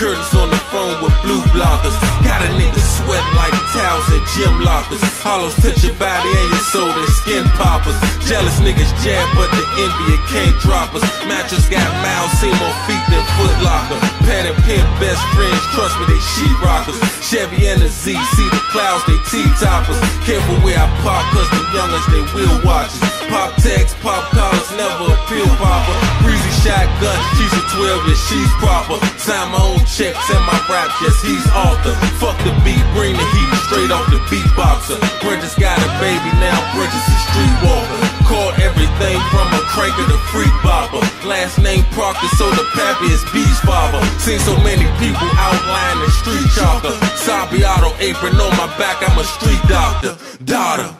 Curtis on the phone with blue blockers. Got a nigga sweat like towels and gym lockers. Hollows touch your body and your soul, they skin poppers. Jealous niggas jab, but the envy can't drop us. Mattress got mouths, see more feet than Foot Locker. Pad and pimp, best friends, trust me, they sheet rockers. Chevy and the Z, see the clouds, they T-toppers. Careful where I park, cause the youngers, they will watchers. Pop shotgun, she's a 12, and she's proper. Sign my own checks and my rap, yes, he's author. Fuck the beat, bring the heat straight off the beatboxer. Bridges got a baby now, Bridges is streetwalker. Caught everything from a cranker to freak bopper. Last name Proctor, so the pappy is Beast Barber. Seen so many people outline the street chalker. Sabi auto apron on my back, I'm a street doctor. Daughter.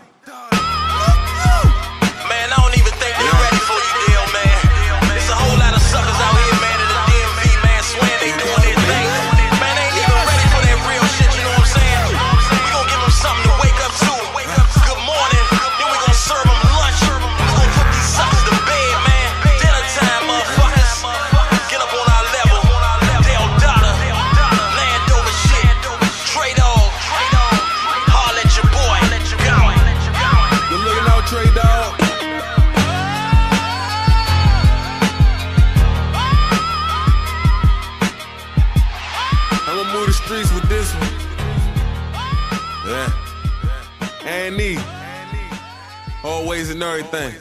and E. Always and everything.